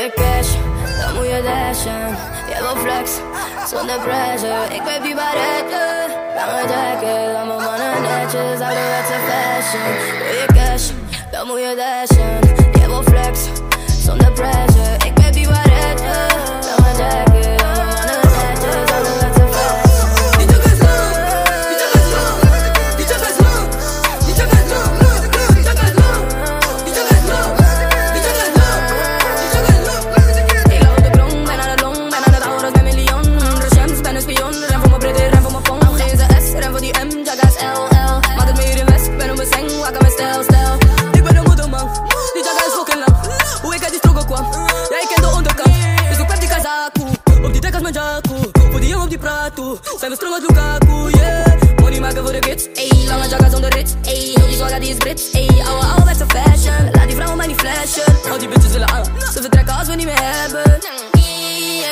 Big cash, nem új adásán Yellow flex, so no pressure Ik ben pipa rekken, ben een jacket I'm a man of natures, I know that's a fashion. Big cash, nem új adásán Praat zijn we strong als Lukaku, yeah. Money maken voor de kids, ey. Lange jaga zonder rits, ey. Heel die zwagger die is Brits, ey. Oude ouderwetse fashion, laat die vrouwen mij niet flashen. Al die bitches willen aan, ze vertrekken als we niet meer hebben. Die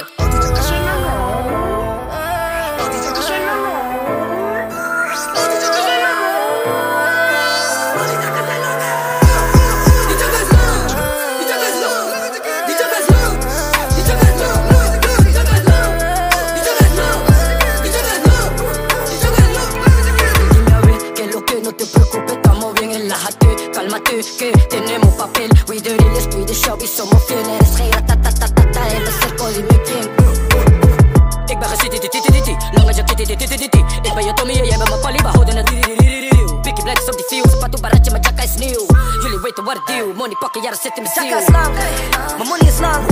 que tenemos papel. We the realest, we the show, y somos fieles. Ratatatata en de cirkel, dime quién. Ik ben gezitten, dit, dit, dit, dit, lange jacket, dit, dit, dit, dit, dit. Ik ben je Tommy en jij bent mijn we houden het Pikkie blijft op die field, zapato baratje, mijn jacka is nieuw. Jullie weten wat het deal, money pakken, ja dat zit in mijn ziel. mijn money is lang,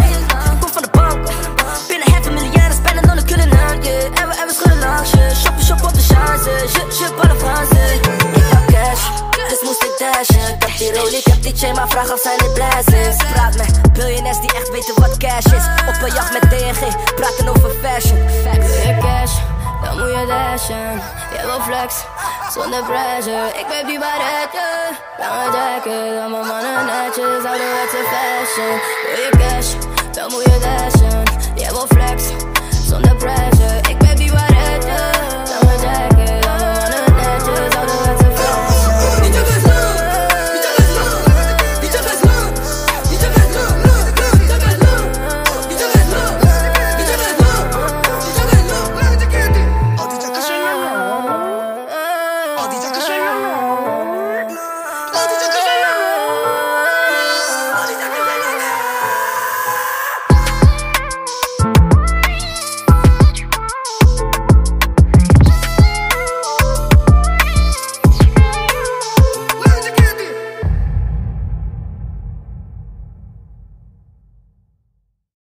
Die rolie, ik heb die chain, maar vraag of zijn dit blessings. Praat met biljonairs die echt weten wat cash is. Op een jacht met DNG, praten over fashion. Facts. Wil je cash, dan moet je dashen. Je wil flex, zonder pressure. Ik wie waar rekken. Lange jacket, allemaal mannen netjes, ouderwetse fashion. Wil je cash, dan moet je dashen. Je wil flex, zonder pressure.